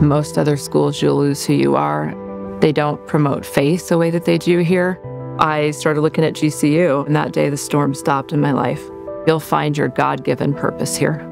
Most other schools, you'll lose who you are. They don't promote faith the way that they do here. I started looking at GCU, and that day the storm stopped in my life. You'll find your God given purpose here.